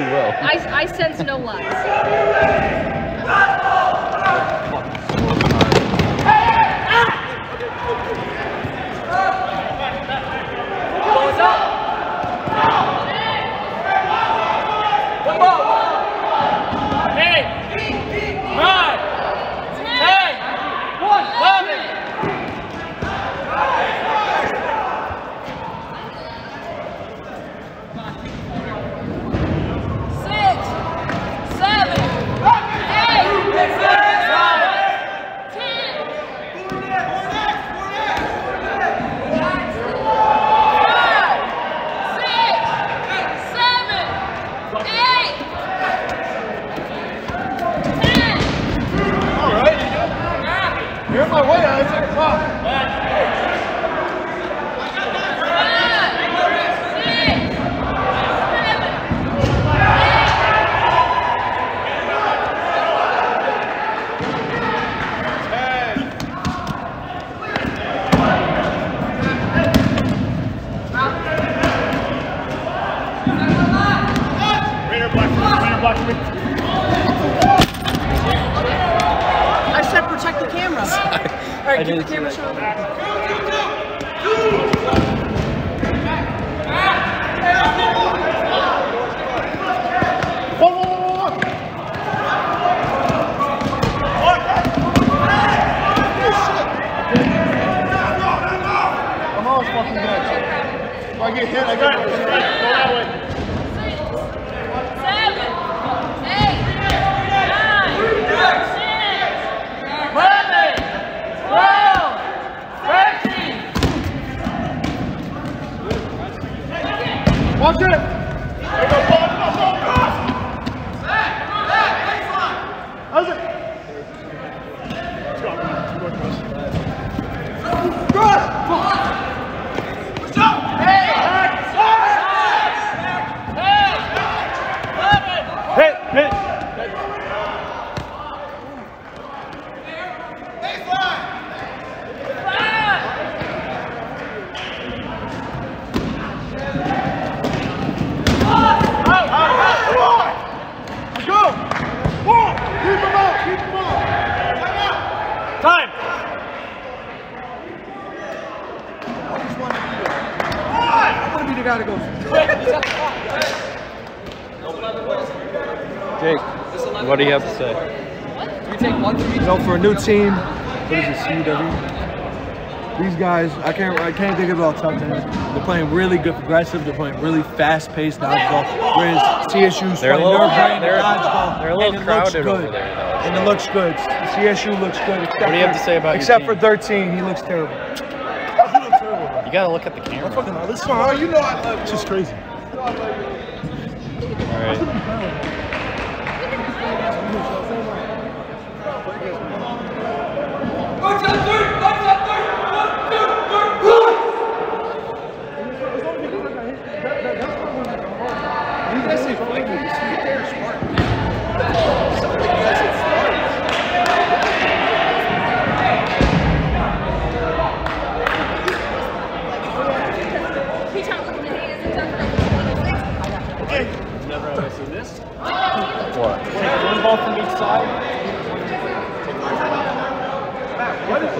I, I sense no lies. Six, seven, eight, nine, ten, five, six, seven, eight, ten. All right. You're in my way, Isaac. Come on. Five, six, seven, Raider block me. Raider block me. I said protect the camera. All right, keep the camera shut. Whoa, whoa, whoa, whoa. I'm always fucking good. If I get hit, I get Go that way. seven, eight, nine, ten, eleven, twelve, thirteen. Watch it. How's it? Let's go. Let's go, Chris. Cross. Hit, hit. Come on. Let's go. One. Keep him out. Keep him out. Time. I just want to be there. I want to be the guy that goes. Jake, what do you have to say? You know, for a new team, what is it, CW? These guys, I can't, I can't think about top ten. They're playing really good, progressive. They're playing really fast-paced dodgeball. Whereas CSU's They're a playing little- nerve-wracking they're- dodgeball. they're a little and it crowded over there, though, And it looks good. CSU looks good. Except What do you have for- to say about your Except team? for 13, he looks terrible. You gotta look at the camera. Fucking, listen, oh, you know I love. It's just crazy. All right. Never have I seen this. What? One ball from each side. Look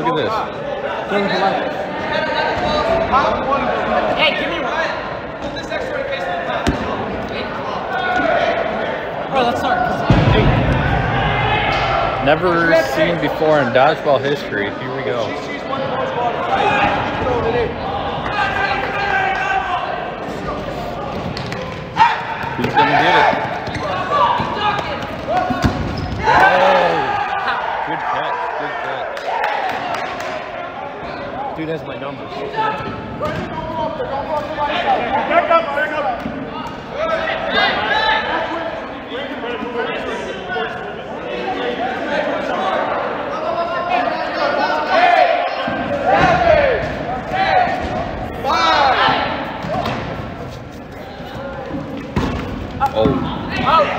at this. Hey, give me one. Put this extra in baseball bat. Bro, let's start. Never seen before in dodgeball history. Here we go. Who's gonna get it? Oh, good catch. Good catch. Dude has my numbers. Back. Oh.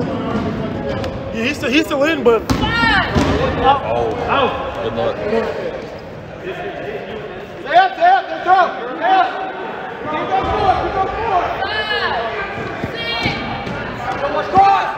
Yeah, he's still, he's still in, but. Oh, oh. Good luck. Keep going forward, keep going forward. Five, six. Cross.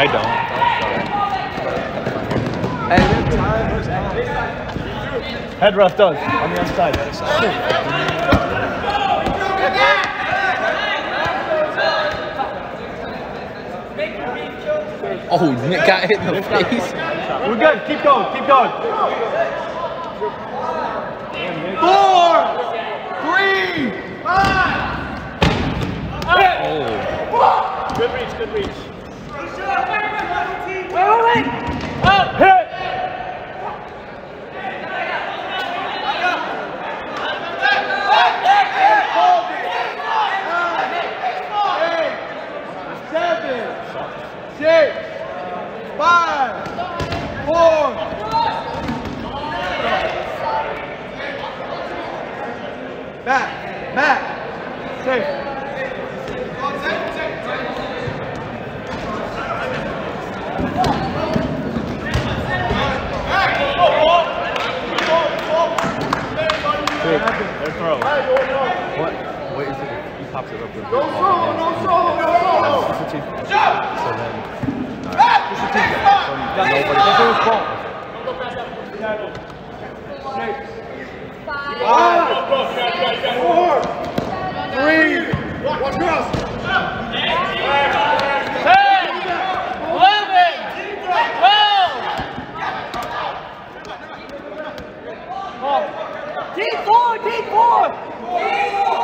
I don't. Head ref does on the other side. Oh, Nick got hit in the face. We're good. Keep going. Keep going. Four, three, Oh, Good reach. Good reach. Wait, wait, wait. Up. Hit. Seven, six, five, four. Back, back, safe. They're throw. what? What is it? He pops it up with No solo, no solo, no solo. So then, Four, three, watch cross. D4, D4!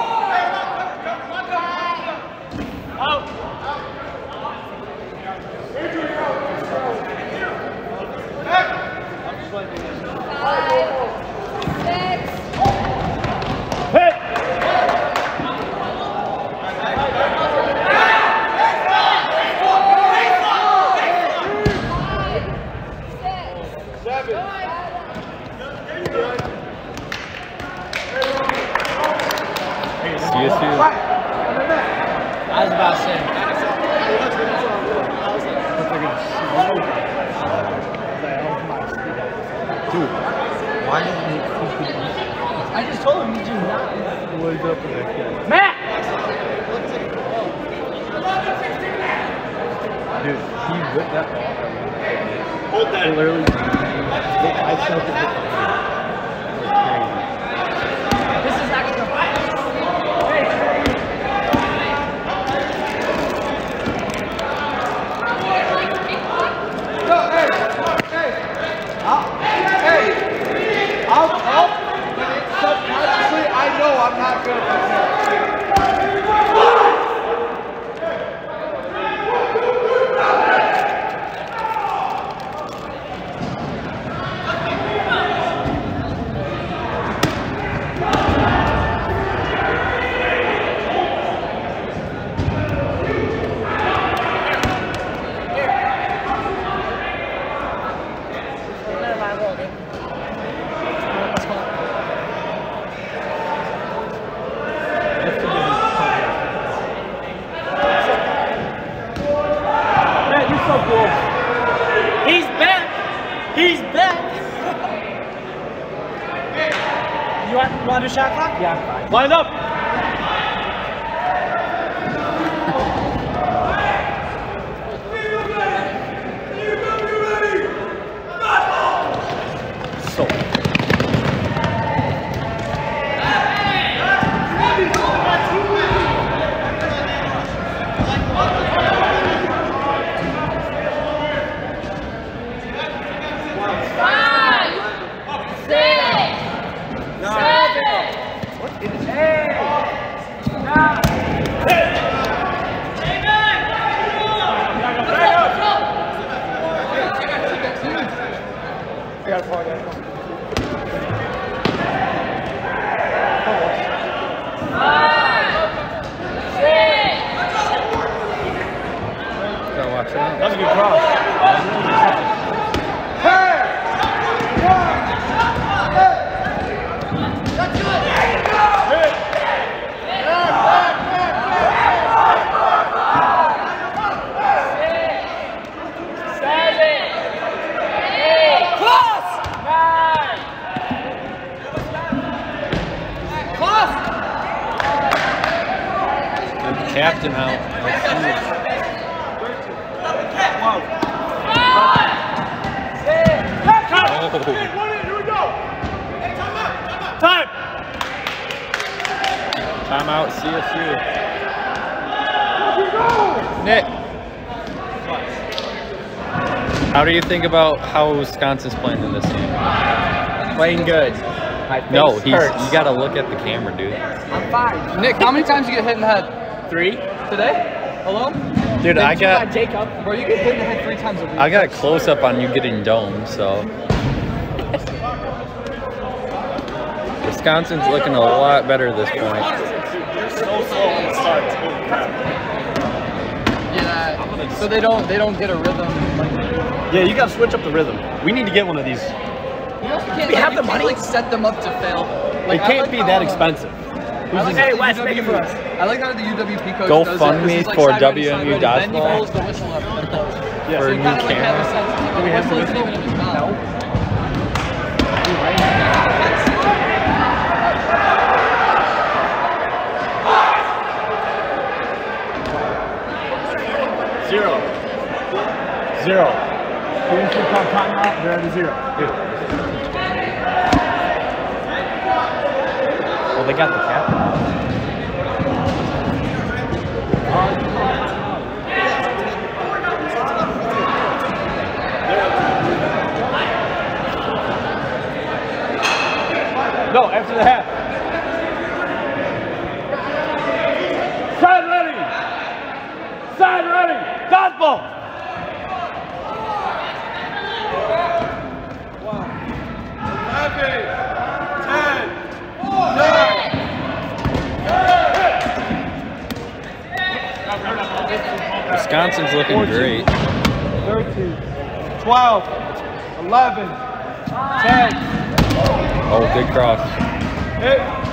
CSU. I was about to say. Dude, why didn't he I just told him you do not. what is up with that kid? Matt! Dude, he that ball. Hold that. Literally, I felt it. hit my hand. It Nick. How do you think about how Wisconsin's playing in this game? Playing good. No, he's hurts. you gotta look at the camera, dude. I'm fine. Nick, how many times you get hit in the head? Three today? Alone? Dude, I by got Jacob. Bro, you get hit in the head three times a week. I got a close up on you getting domed, so Wisconsin's looking a lot better at this point. So slow on the start. Holy crap. Yeah. So they don't they don't get a rhythm. Like, Yeah, you gotta switch up the rhythm. We need to get one of these. you also can't, We like, have you the can't, money. like set them up to fail. It Like, I can't like be how, that expensive. I like Hey, how the Wes, make it for UWP us. I like how the UWP coach Go does fund it, 'cause me like, for side ready, side WMU ready, Then he dodgeball. the whistle up. Yeah. For So a new kind like camera. has a sense. We the have the whistle even in his mouth. Zero. Zero. Students should call timeout. They're at a zero. Well, they got the captain. No, after the half. Side ready. Side ready. Dodgeball. Wisconsin's looking great. 13, 12, 11, 10, Oh, big cross. 8.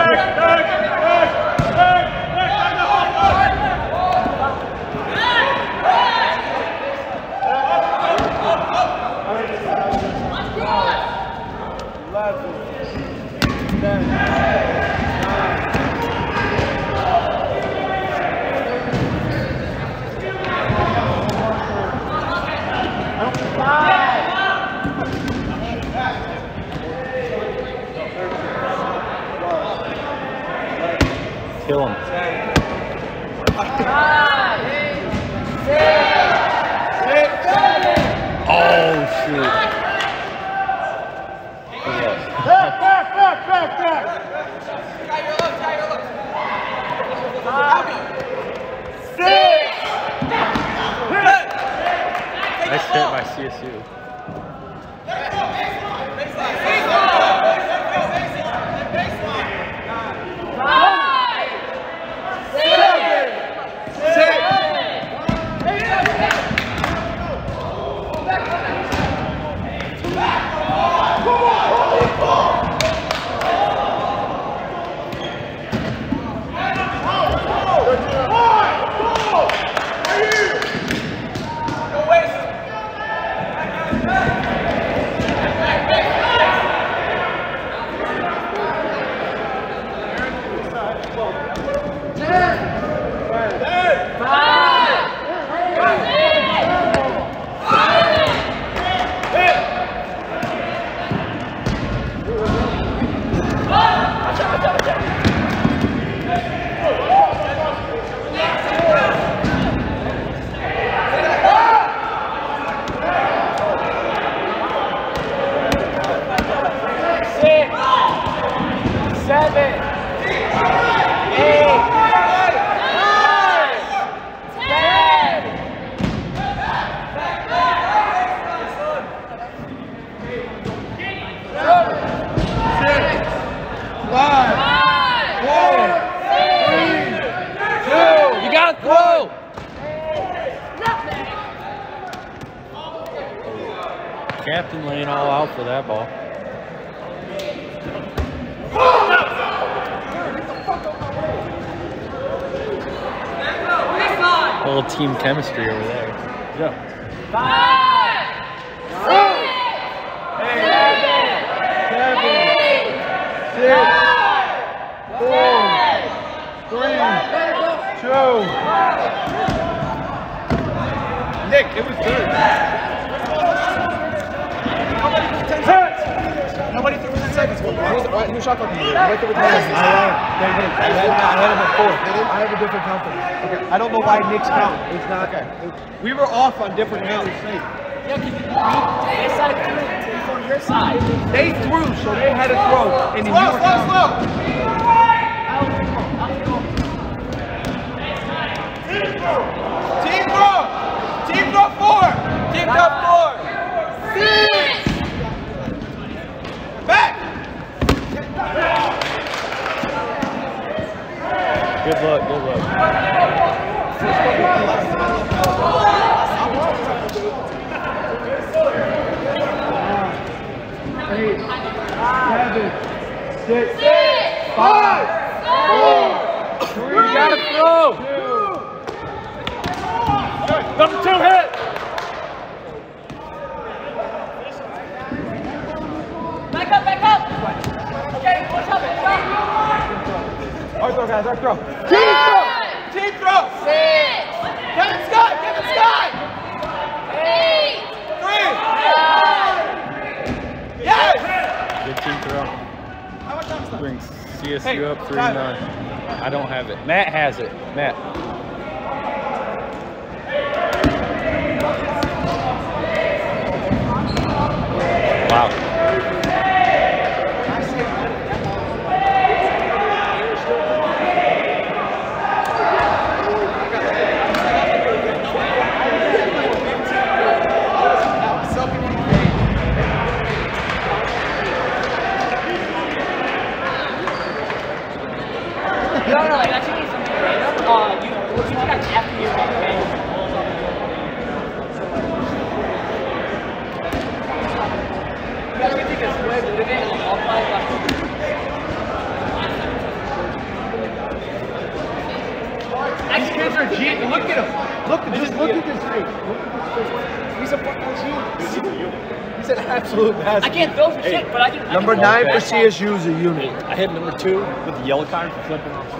Kill Captain laying all out for that ball. A little team chemistry over there. Yeah. Five. Nick, it was good. Nobody threw 10 seconds. Who, who shot clock you? Nobody threw 10 I seconds. had, they did. I had, I had him at four. I have a different company. Okay. I don't know why Nick's count. It's not. Okay. We were off on different counts. Yeah, because this side threw from your side. They threw, so they had to throw. And then Slow, you slow, counting. slow. Team throw. Team throw four. Team throw four. Back. Good luck, good luck. Seven, six, five, four, three, You gotta throw! Number two hit. Back up, back up. Okay, what's up? What's up? Our throw, guys, our throw. Team throw. Team throw. Six. Kevin Scott. Kevin Scott. Eight. Three. Nine. Yes. Good team throw. How much time is left? Brings CSU Hey, up 3 9. I don't have it. Matt has it. Matt. Wow. No, no, like actually need something random. Uh, you, what you got after you make bang? You guys can take a swig with it and I'll find like These kids are G. Look at him. Look, at this face. Look at this face. He's a fucking genius. He's an absolute I can't throw for shit, but I can. I Number can nine for CSU is a unit. I hit number two with the yellow card for flipping. You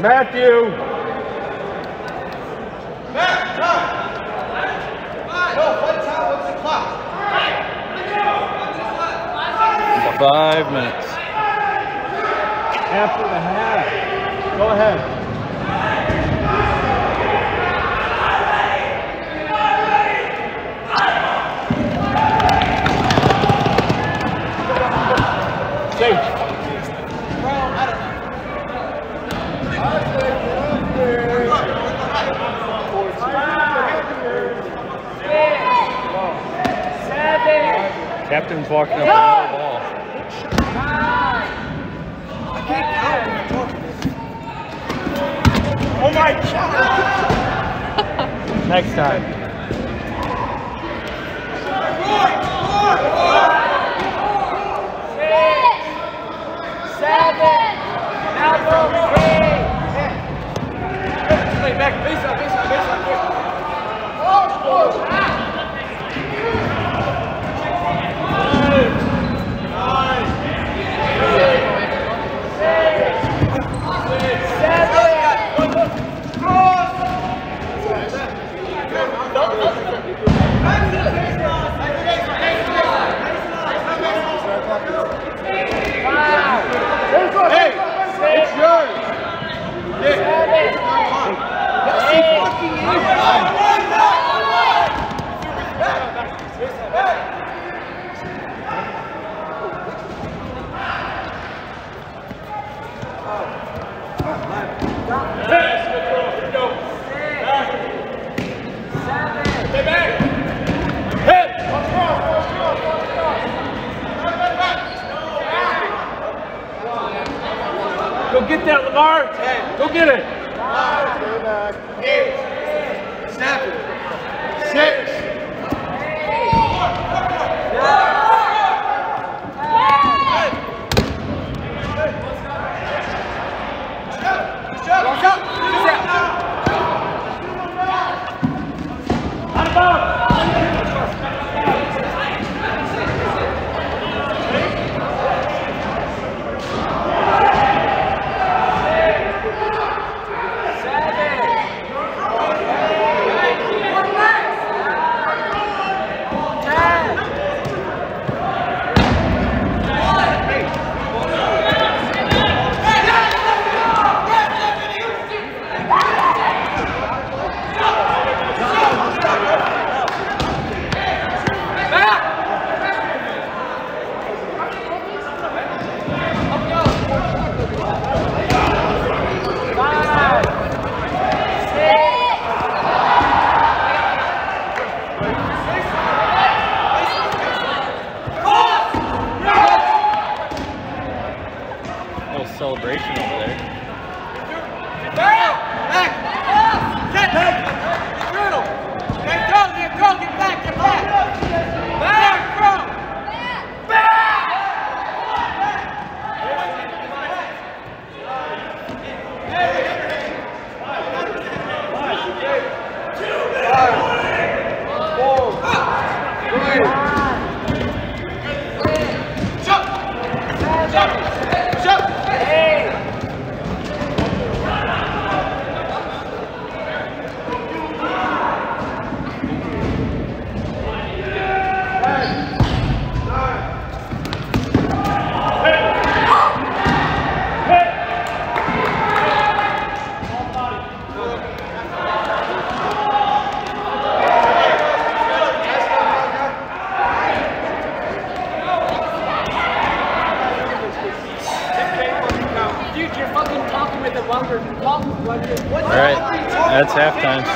Matthew. Matt, time. No, what time? What's the clock? Five minutes. After the half. Go ahead. Safe. Seven. Captain's walking up the middle ball. Oh my God. Next time. Seven. Now go three. Wait, back. Base up, base up, base up. Hey, it's yours. Nick. Seven. Yes, he fucking is. Get that, Lamar. Ten. Go get it. Five. Eight. Seven. Six. Four. Four.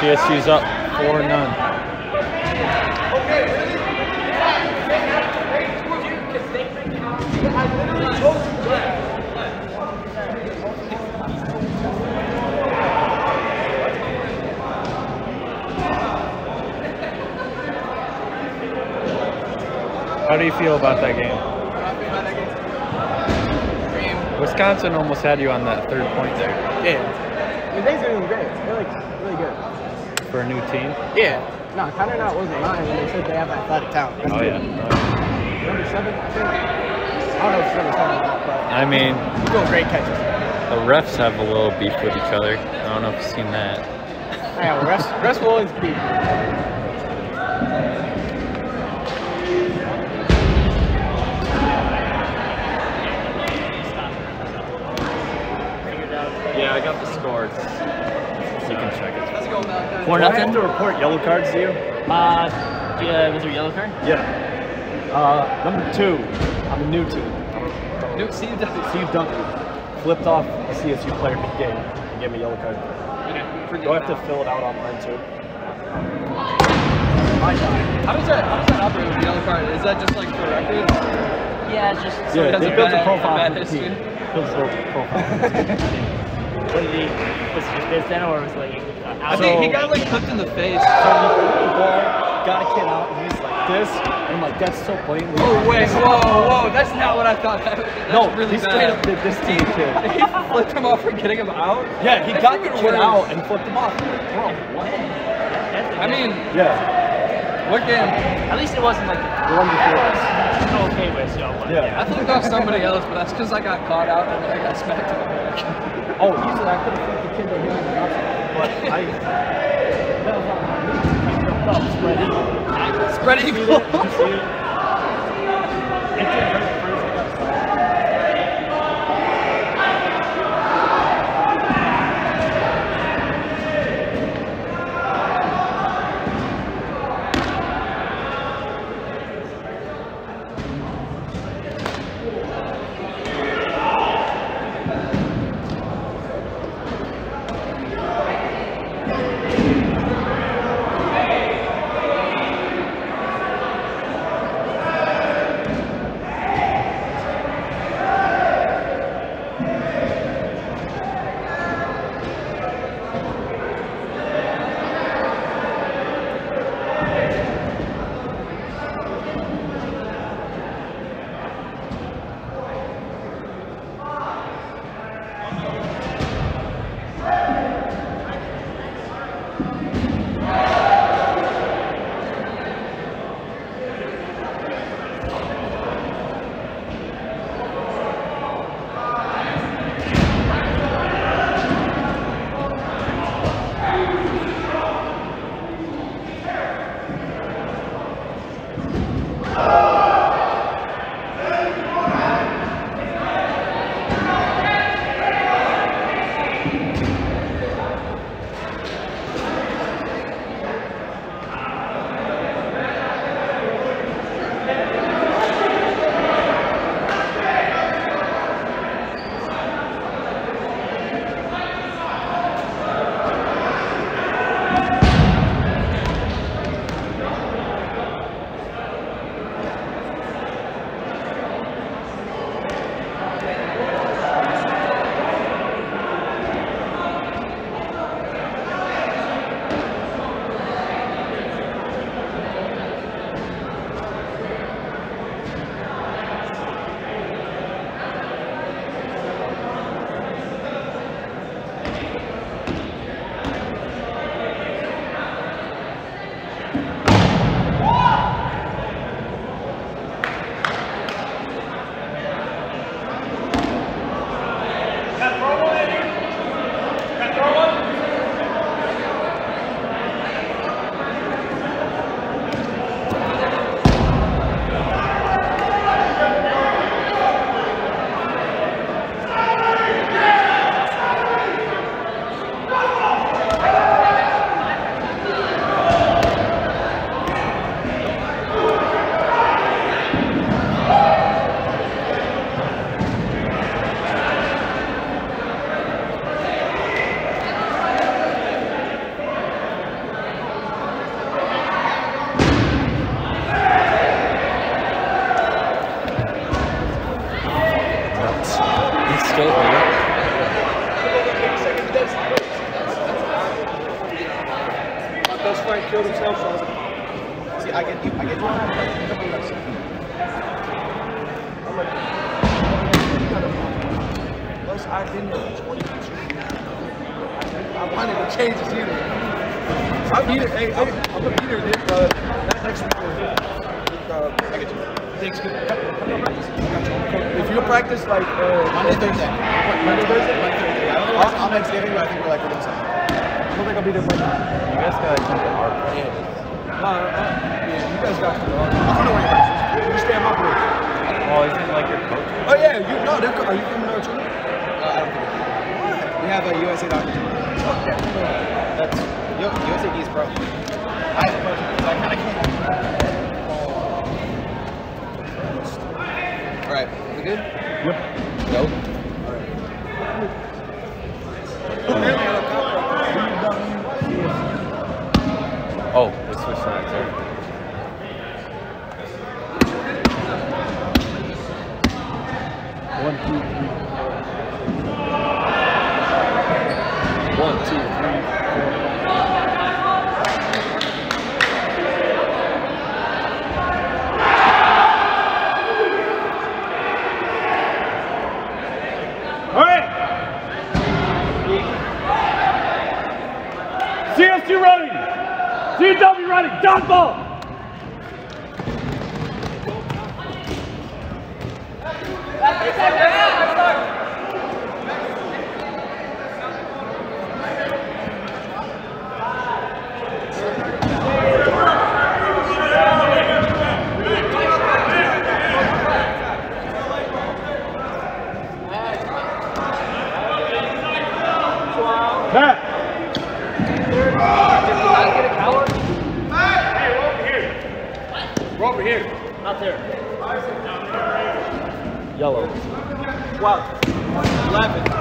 CSU's up four none. How do you feel about that game? Wisconsin almost had you on that third point there mean, things are doing great. They're like really good. for a new team. Yeah. No, Connor not wasn't lying when they said they have athletic talent. That's Oh good. yeah. Number seven, I think. I don't know if it's number seven but I mean, he's doing great catches. the refs have a little beef with each other. I don't know if you've seen that. Yeah, rest, rest will always be. Four Do I have to report yellow cards to you? Uh, yeah, was there a yellow card? Yeah. Uh, number two, I'm a new team. Dude, see you down. Steve Duncan flipped off a CSU player mid-game and gave me a yellow card. Do I have to fill it out online too? How does that how does that operate with the yellow card? Is that just like for records? Yeah, it's just. So it yeah, has they a built bad- a profile bad for the team. history? Built a profile. for the team. What did he? Was it this then, or was it like? I out think he got like clipped in the face. So he threw the ball, got a kid out, and he's like this. And I'm like, that's so blatantly. Oh wait, whoa, whoa, that's not what I thought. That, that's No, really he straight up did this to the kid. he flipped him off for getting him out. Yeah, he That's got the kid worse. out and flipped him off. Bro, what? I mean, Yeah, what game? At least it wasn't like the one before us. I'm okay with so. Yeah. I flipped off somebody else, but that's because I got caught out and then I got smacked in the back. Oh, easily I could have flipped the kid that hit him in the nuts, but I. That was not my move. I jumped up, spread eagle. Spread eagle. T. Running, T.W. Running, dodgeball. 12, 11, 10,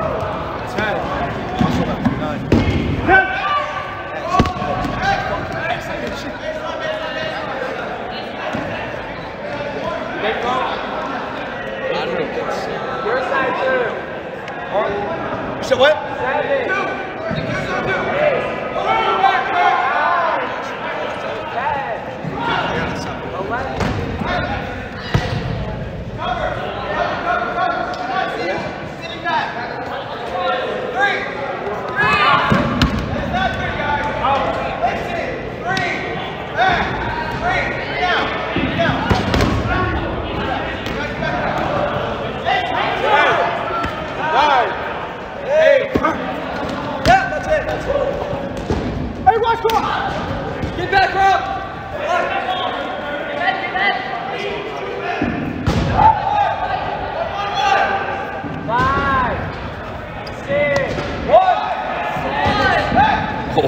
9. 10. Your side, You said what? Seven.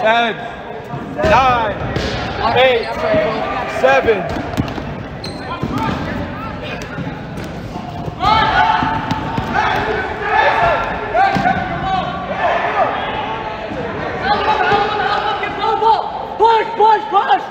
10, 9, 8, 7, Push, push, push!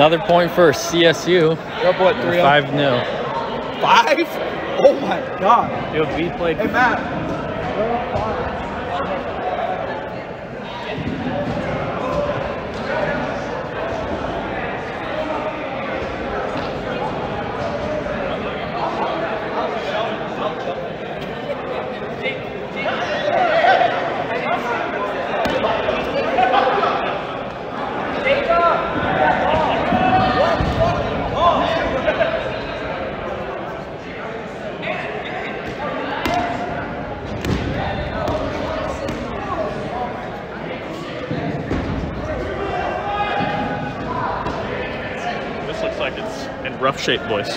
Another point for CSU. Up what, 3 Five 0 Five? Oh my god. It would be played. Hey, Matt. This looks like it's in rough shape, boys.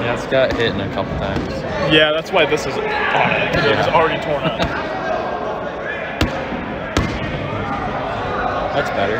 Yeah, it's got hit in a couple times. Yeah, that's why this is on it. 'cause It was Yeah. already torn up. That's better.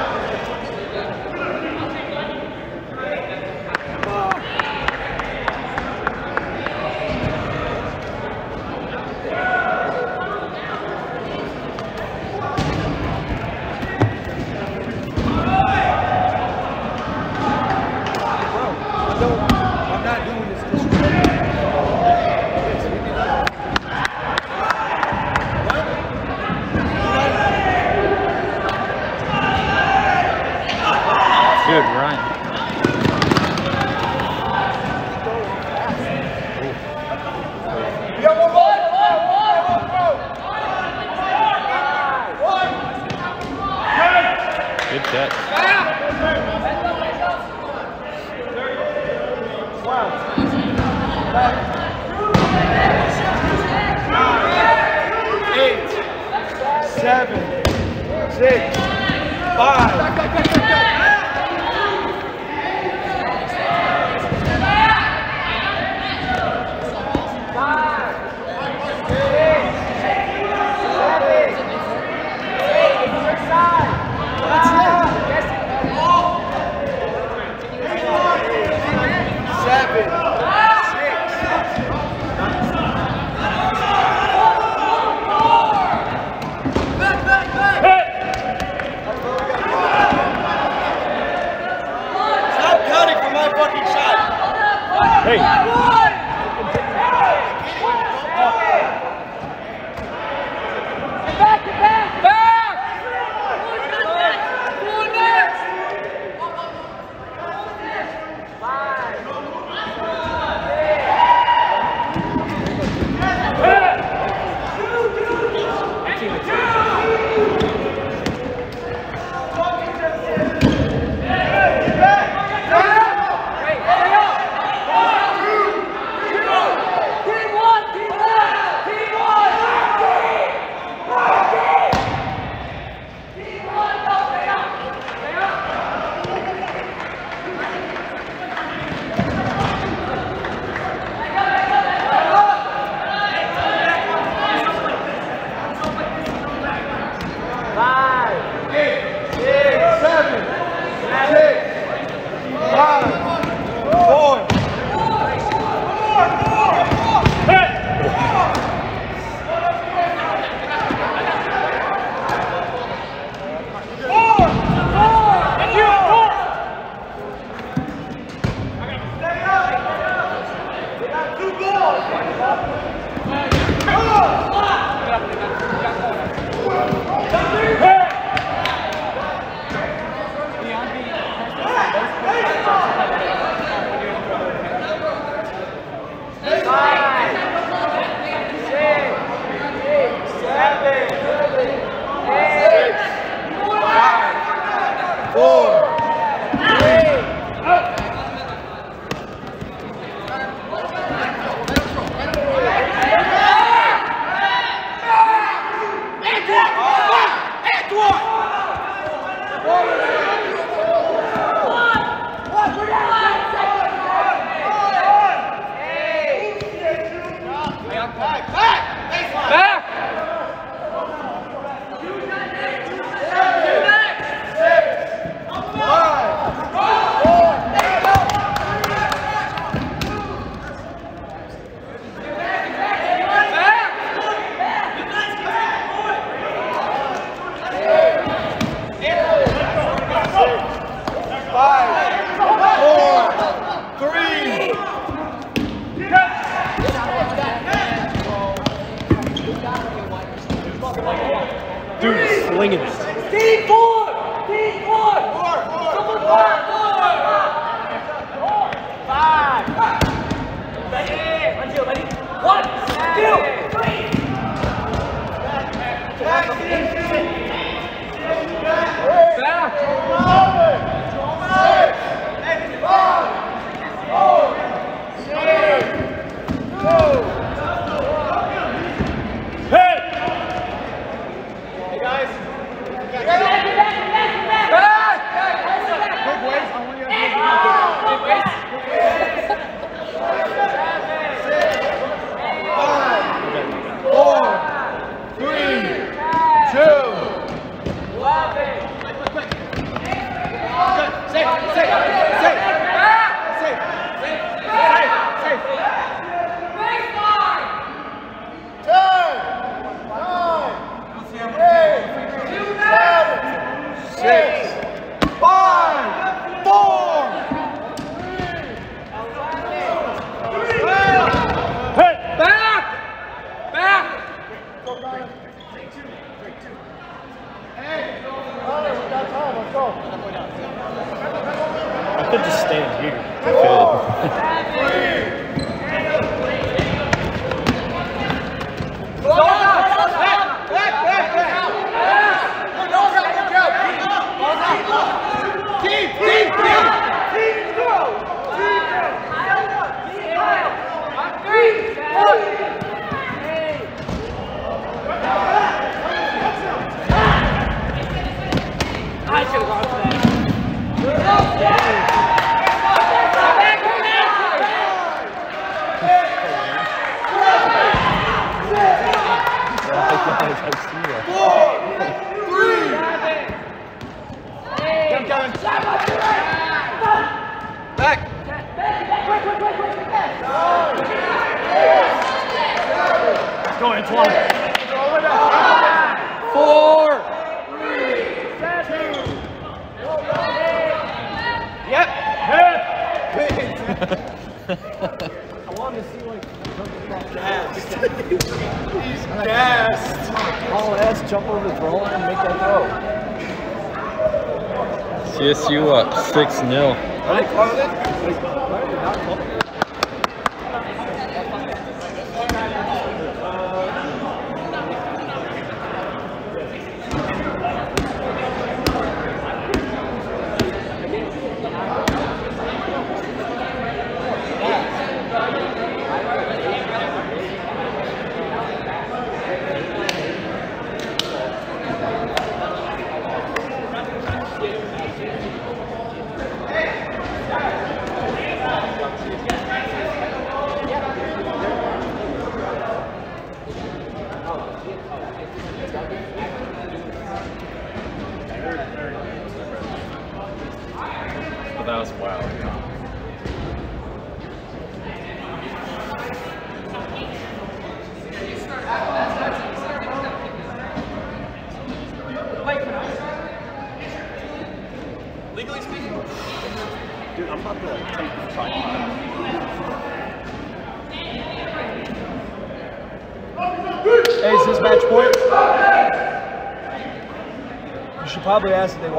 Wait,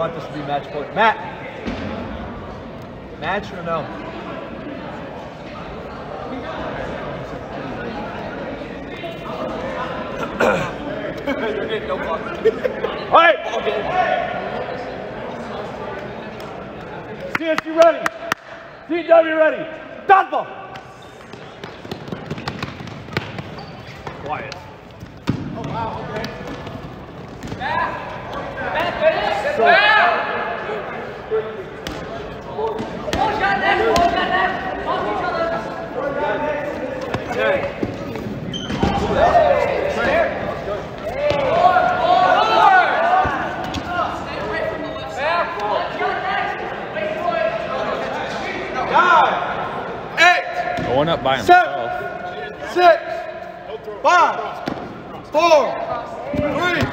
want this to be match point. Matt, match or no? six, five, four, three,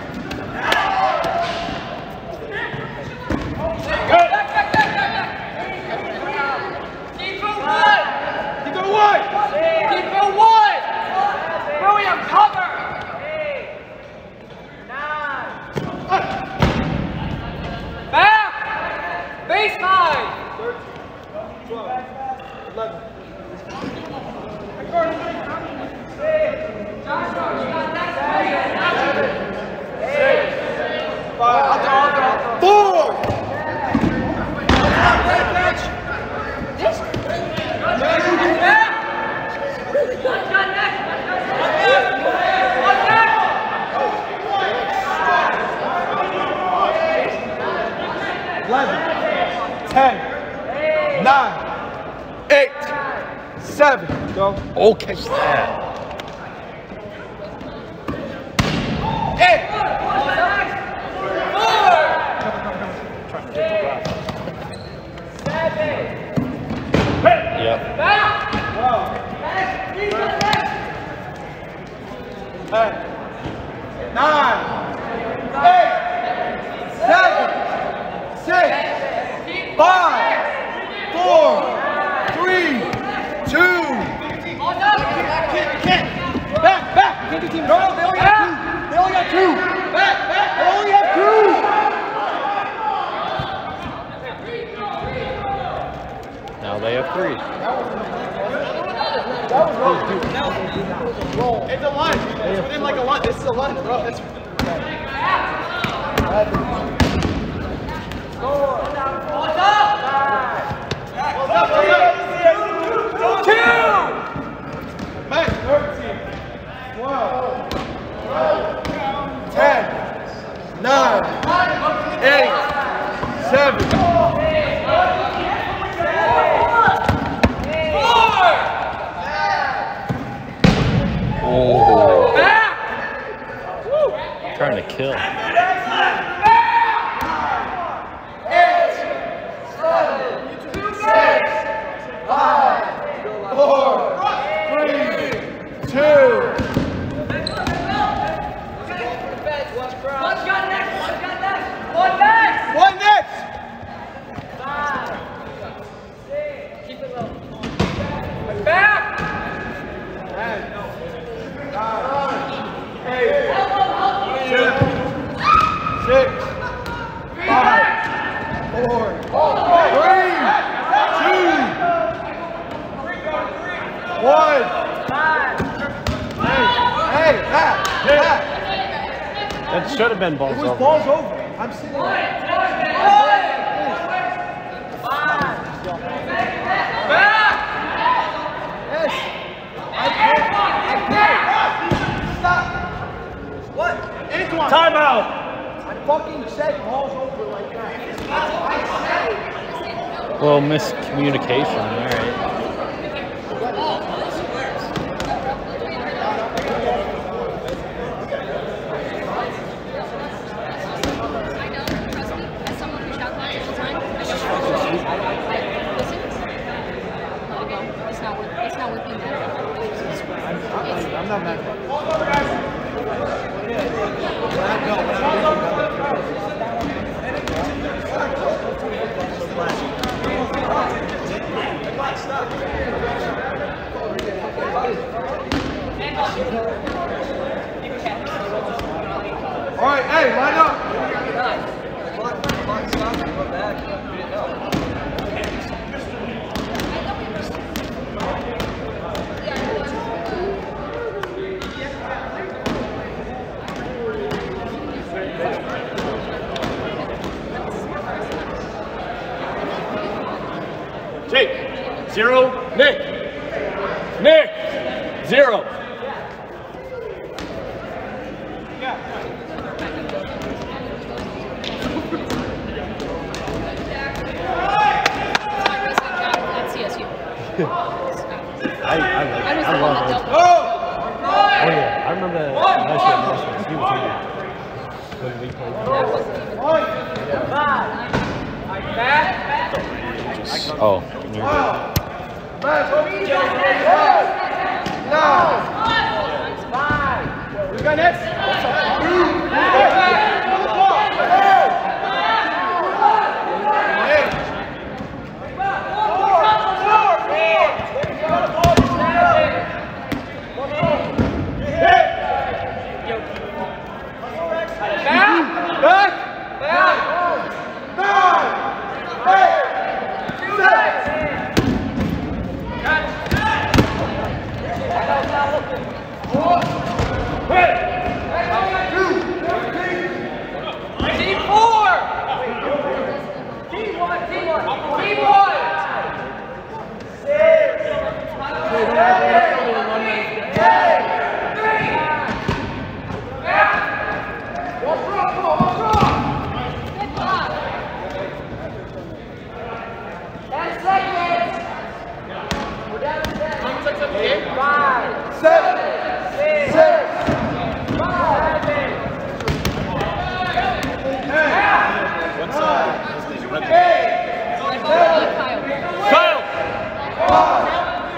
Four. Eleven. Ten. Nine. Eight. Seven. Go. Oh, catch that. Ten. Nine. Eight. Seven. Six. Five. Four. Three. Two. Back, back. No, no, they only got two. They only got two. Back, back. They only have two. Now they have three. It's a lunge. It's within like a lunge. This a lunge, bro. That's What's up? What's 7, Trying to kill. Four. Three. Two. One next. Six. Five. Four. Three. Two. One. Hey, hey, Pat, Pat. That should have been It balls was over. balls over. I'm sitting. Yes. I can't. I can't. Stop. What? Antoine. Timeout. I fucking said balls over like that. I said it. Well, miscommunication. All right. I know, trust me, as someone who shot clocks all the time, I know. Listen, let it go. It's not worth, it's not worth being mad about. I'm not mad. All right, hey, line up.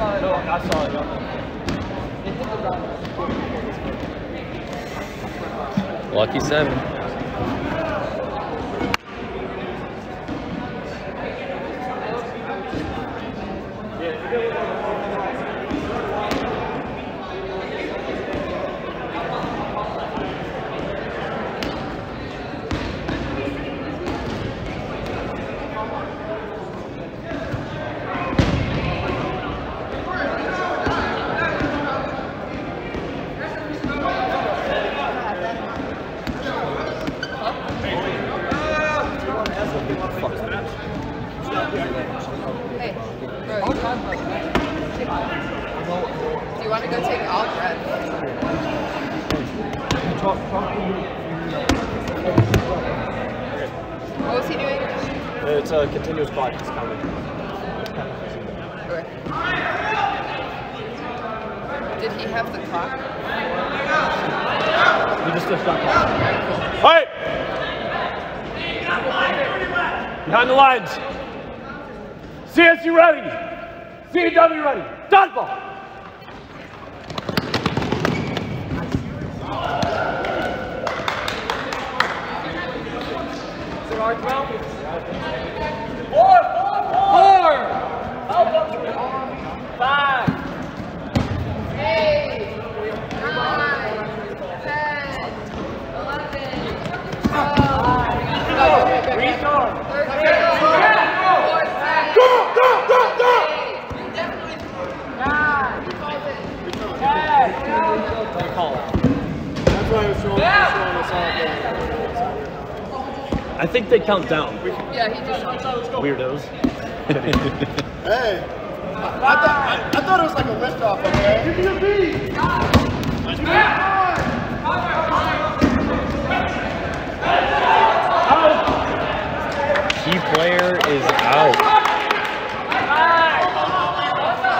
I saw it. Lucky seven. Hey, bro. Do you want to go take Alfred? What was he doing? It's a continuous clock. It's counting. Okay. Did he have the clock? You just touched that Hey! Behind the lines. CSU ready. CW ready. Dodgeball. Four, four, four. Five. Eight, nine, ten, eleven, twelve, Restart. thirteen, fourteen, Go, go, go, go! Nine. Ten. That's why I was showing, showing us all. I think they count down. Yeah, he just. Weirdos. Hey, I, I, thought, I, I thought it was like a liftoff over there. Give me a beat. Key player is out.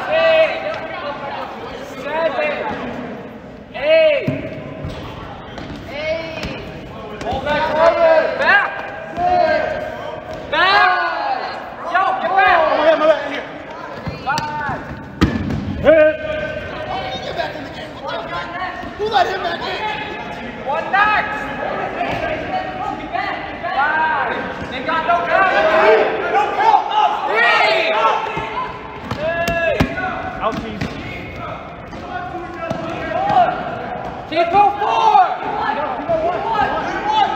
Six. Seven. Eight. Eight, Hold back forward. Back. Back. Yo, get back. Five. Hit. Who let him back in? One next. Five. They got no count. Three. Out keys. Keep go four.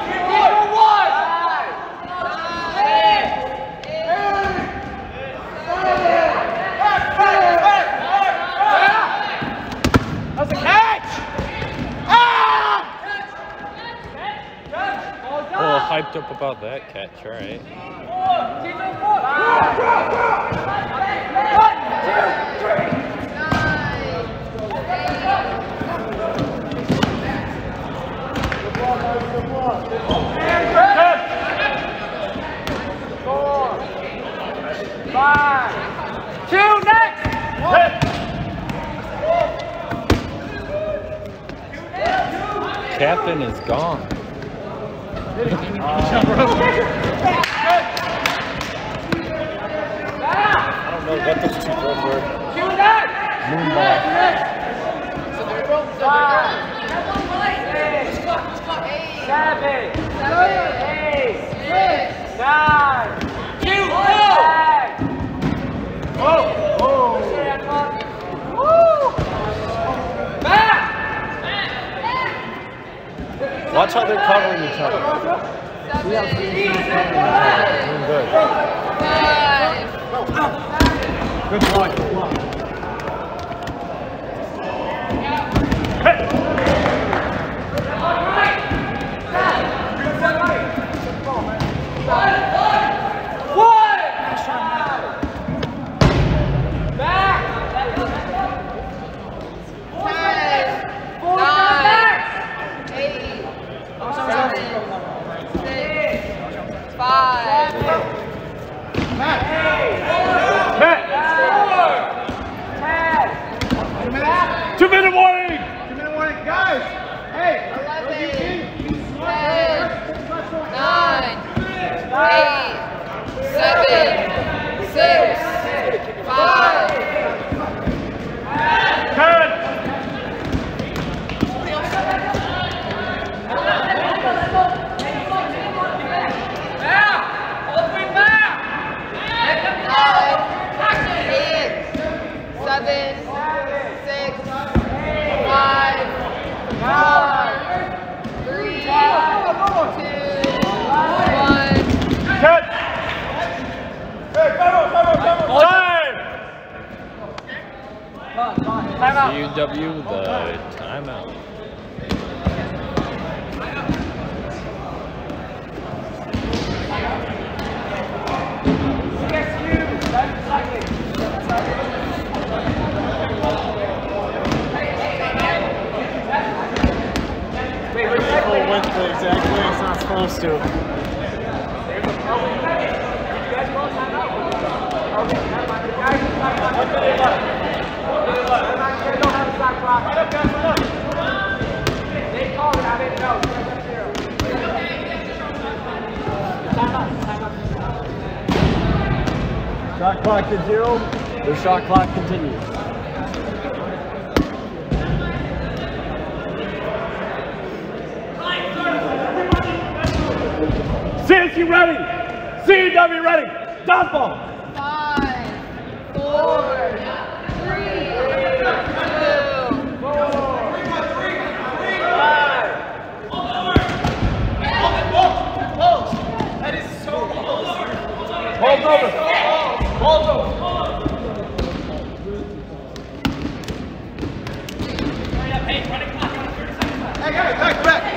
Keep go one. That's a catch. A little hyped about that catch, all right. Four. Five. Two next. Captain is gone. I don't know what those two throws were. Moonball. Five. Seven. Eight. Nine. Ten. Oh. Oh. Woo. Back. Watch how they're covering each other. Doing good. five, Good point. One. Back. ten, Four nine, next. eight, seven, six, five, Matt. Four. Ten. Two minute warning! Two minute warning, guys. Hey. 11, 10, 9, 8, 7, 6, 5, Ten! nine, eight, seven, six, five, four, three, two, one. Ten! Time! CUW, the timeout. People the exact way it's not supposed to. Shot clock at zero. The shot clock continues. CSU ready! CW ready! Dodgeball! Five, four, three, two, Hold over! Hold over! Hey, guys, back, back.